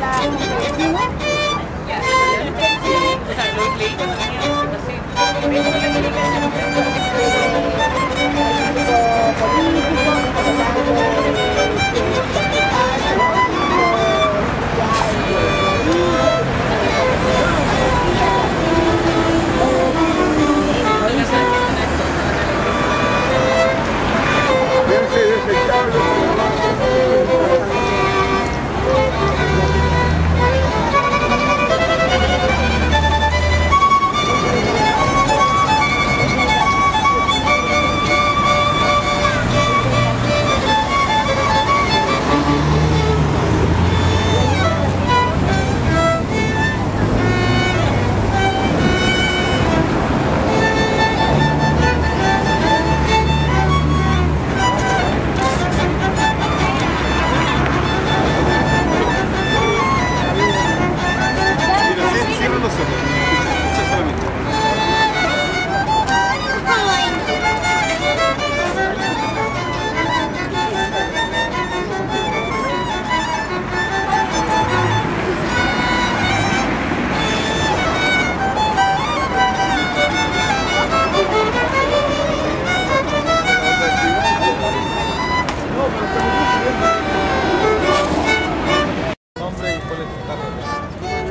Absolutely.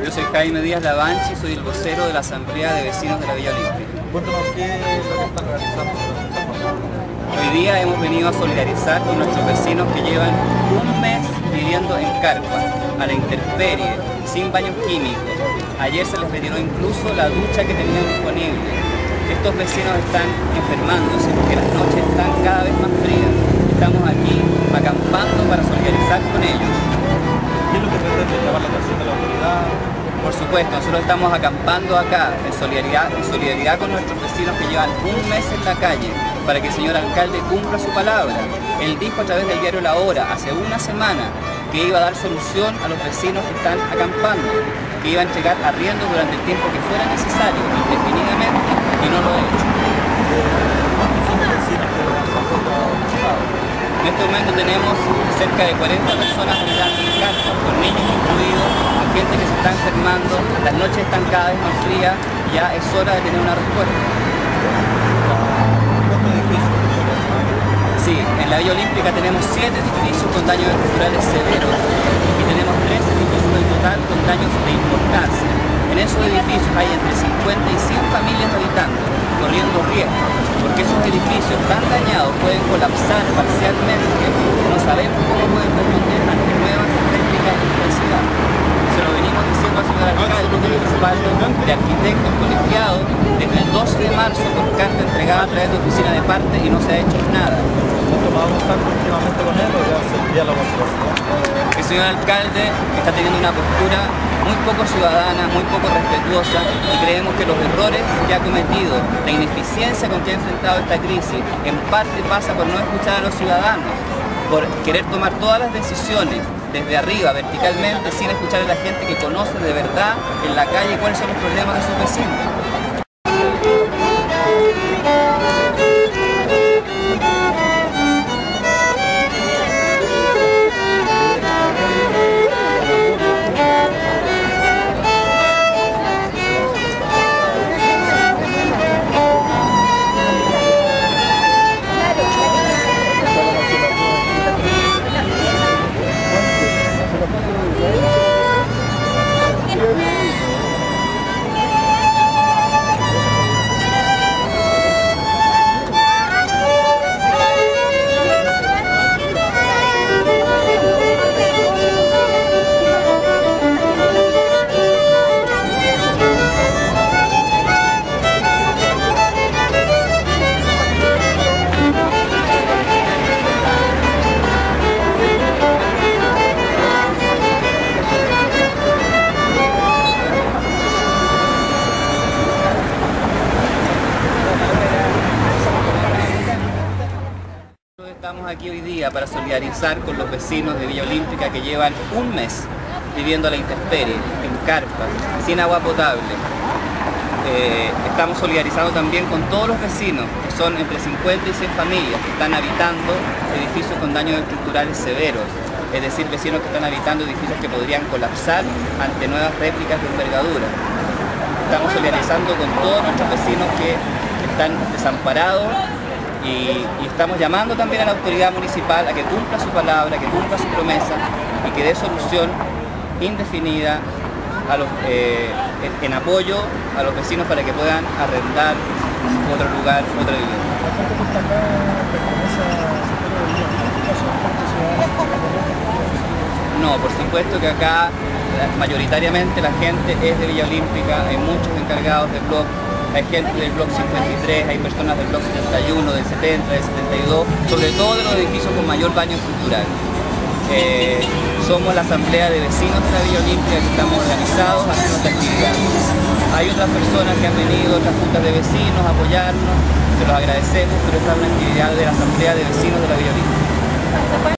Yo soy Jaime Díaz Lavanchi, soy el vocero de la Asamblea de Vecinos de la Villa Olímpica. Cuéntanos qué es lo que están realizando. Hoy día hemos venido a solidarizar con nuestros vecinos que llevan un mes viviendo en carpa, a la intemperie, sin baños químicos. Ayer se les retiró incluso la ducha que tenían disponible. Estos vecinos están enfermándose porque las noches están cada vez más frías. Estamos aquí acampando para solidarizar con ellos. ¿Qué es lo que pretende llamar la atención de la autoridad? Por supuesto, nosotros estamos acampando acá en solidaridad, en solidaridad con nuestros vecinos que llevan un mes en la calle para que el señor alcalde cumpla su palabra. Él dijo a través del diario La Hora hace una semana que iba a dar solución a los vecinos que están acampando, que iba a entregar arriendo durante el tiempo que fuera necesario, indefinidamente, y no lo ha hecho. En este momento tenemos cerca de 40 personas en casa, con niños incluidos, gente que se está enfermando, las noches están cada vez más frías, ya es hora de tener una respuesta. ¿Cuántos edificios? Sí, en la Villa Olímpica tenemos 7 edificios con daños estructurales severos y tenemos 3 edificios en total con daños de importancia. En esos edificios hay entre 50 y 100 familias habitando, corriendo riesgo, porque esos edificios tan dañados pueden colapsar parcialmente no sabemos cómo pueden responder ante nuevas réplicas de intensidad. Se lo venimos diciendo al señor alcalde con el respaldo de arquitectos colegiados desde el 12 de marzo con carta entregada a través de oficina de parte y no se ha hecho nada. ¿Han tomado contacto últimamente con él o ya se diálogo con El señor alcalde está teniendo una postura muy poco ciudadana, muy poco respetuosa y creemos que los errores que ha cometido, la ineficiencia con que ha enfrentado esta crisis, en parte pasa por no escuchar a los ciudadanos, por querer tomar todas las decisiones desde arriba, verticalmente, sin escuchar a la gente que conoce de verdad en la calle cuáles son los problemas de sus vecinos. Estamos aquí hoy día para solidarizar con los vecinos de Villa Olímpica que llevan un mes viviendo a la intemperie, en carpas, sin agua potable. Eh, estamos solidarizando también con todos los vecinos, que son entre 50 y 100 familias que están habitando edificios con daños estructurales severos. es decir, vecinos que están habitando edificios que podrían colapsar ante nuevas réplicas de envergadura. Estamos solidarizando con todos nuestros vecinos que están desamparados y, estamos llamando también a la autoridad municipal a que cumpla su palabra, que cumpla su promesa y que dé solución indefinida a los, eh, en, en, apoyo a los vecinos para que puedan arrendar otro lugar, otra vivienda. No, por supuesto que acá mayoritariamente la gente es de Villa Olímpica, hay muchos encargados del blog, hay gente del blog 53, hay personas del blog 71, del 70, del 72, sobre todo de los edificios con mayor baño cultural. Eh, somos la asamblea de vecinos de la Villa Olímpica que estamos organizados haciendo esta actividad. Hay otras personas que han venido, otras juntas de vecinos a apoyarnos, se los agradecemos, pero esta es una actividad de la asamblea de vecinos de la Villa Olímpica.